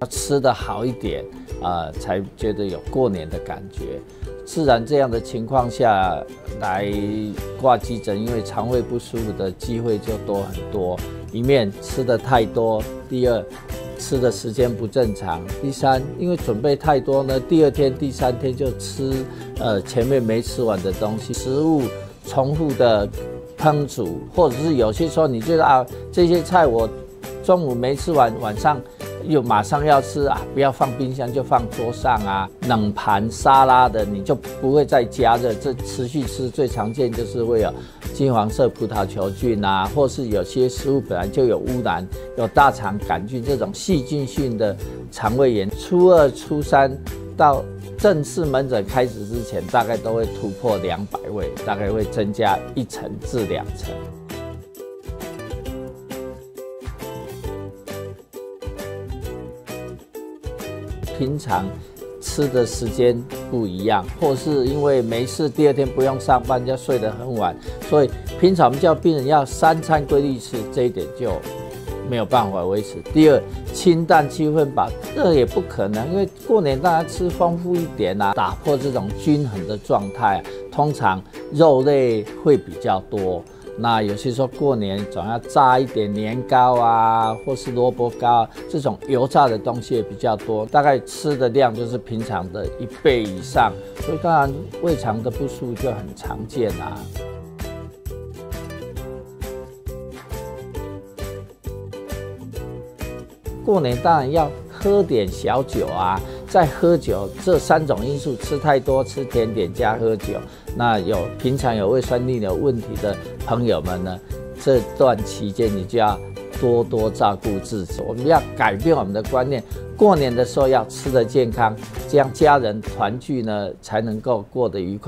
要吃得好一点啊，才觉得有过年的感觉。自然这样的情况下来挂急诊，因为肠胃不舒服的机会就多很多。一面吃的太多，第二吃的时间不正常，第三因为准备太多呢，第二天、第三天就吃呃前面没吃完的东西，食物重复的烹煮，或者是有些时候你觉得啊这些菜我中午没吃完，晚上。又马上要吃啊！不要放冰箱，就放桌上啊。冷盘沙拉的，你就不会再加热。这持续吃最常见就是会有金黄色葡萄球菌啊，或是有些食物本来就有污染，有大肠杆菌这种细菌性的肠胃炎。初二、初三到正式门诊开始之前，大概都会突破两百位，大概会增加一成至两成。平常吃的时间不一样，或是因为没事，第二天不用上班就睡得很晚，所以平常我们叫病人要三餐规律吃，这一点就没有办法维持。第二，清淡七分饱，这也不可能，因为过年大家吃丰富一点啊，打破这种均衡的状态，通常肉类会比较多。那有些说过年总要炸一点年糕啊，或是萝卜糕这种油炸的东西也比较多，大概吃的量就是平常的一倍以上，所以当然胃肠的不舒服就很常见啊。过年当然要喝点小酒啊。在喝酒这三种因素，吃太多、吃甜点加喝酒，那有平常有胃酸逆流问题的朋友们呢，这段期间你就要多多照顾自己。我们要改变我们的观念，过年的时候要吃的健康，这样家人团聚呢才能够过得愉快。